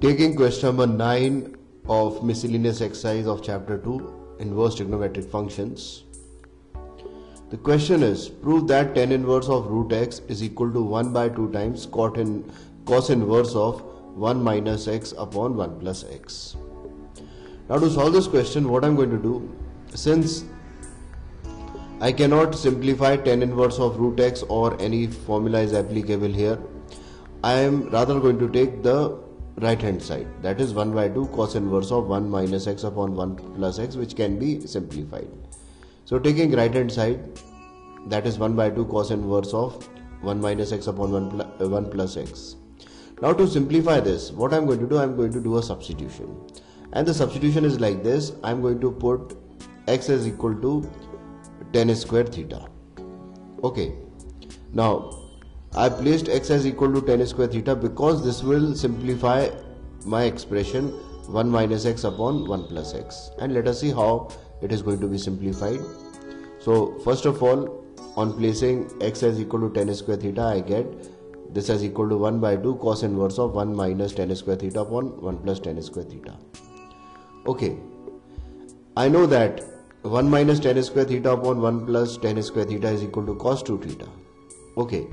Taking question number 9 of miscellaneous exercise of chapter 2 inverse trigonometric functions. The question is prove that tan inverse of root x is equal to 1 by 2 times cos inverse of 1 minus x upon 1 plus x. Now to solve this question what I'm going to do since I cannot simplify tan inverse of root x or any formula is applicable here I am rather going to take the right hand side. That is 1 by 2 cos inverse of 1 minus x upon 1 plus x which can be simplified. So taking right hand side that is 1 by 2 cos inverse of 1 minus x upon 1, plus, uh, 1 plus x. Now to simplify this what I'm going to do I'm going to do a substitution. And the substitution is like this. I'm going to put x is equal to tan square theta. Okay. Now I placed x as equal to tan square theta because this will simplify my expression 1 minus x upon 1 plus x. And let us see how it is going to be simplified. So first of all on placing x as equal to tan square theta I get this as equal to 1 by 2 cos inverse of 1 minus tan square theta upon 1 plus tan square theta. Okay. I know that 1 minus tan square theta upon 1 plus tan square theta is equal to cos 2 theta. Okay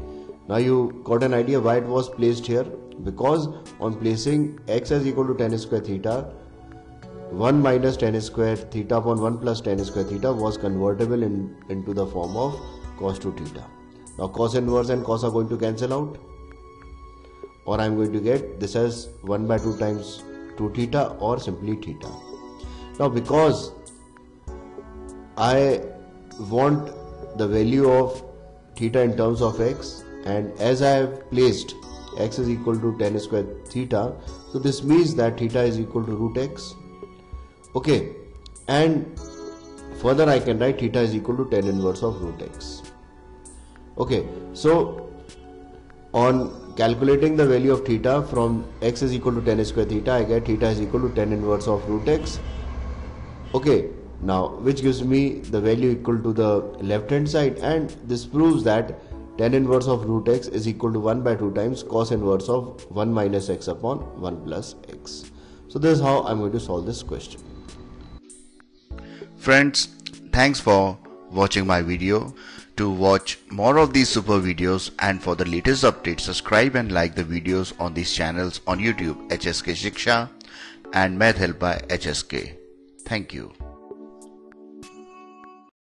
now you got an idea why it was placed here? Because on placing x as equal to tan square theta 1 minus tan square theta upon 1 plus tan square theta was convertible in, into the form of cos 2 theta. Now cos inverse and cos are going to cancel out. Or I'm going to get this as 1 by 2 times 2 theta or simply theta. Now because I want the value of theta in terms of x and as I have placed x is equal to tan square theta so this means that theta is equal to root x. Okay. And further I can write theta is equal to tan inverse of root x. Okay. So on calculating the value of theta from x is equal to tan square theta I get theta is equal to tan inverse of root x. Okay. Now which gives me the value equal to the left hand side and this proves that tan inverse of root x is equal to 1 by 2 times cos inverse of 1 minus x upon 1 plus x so this is how I'm going to solve this question friends thanks for watching my video to watch more of these super videos and for the latest updates, subscribe and like the videos on these channels on YouTube HSK Shiksha and Math Help by HSK. Thank you.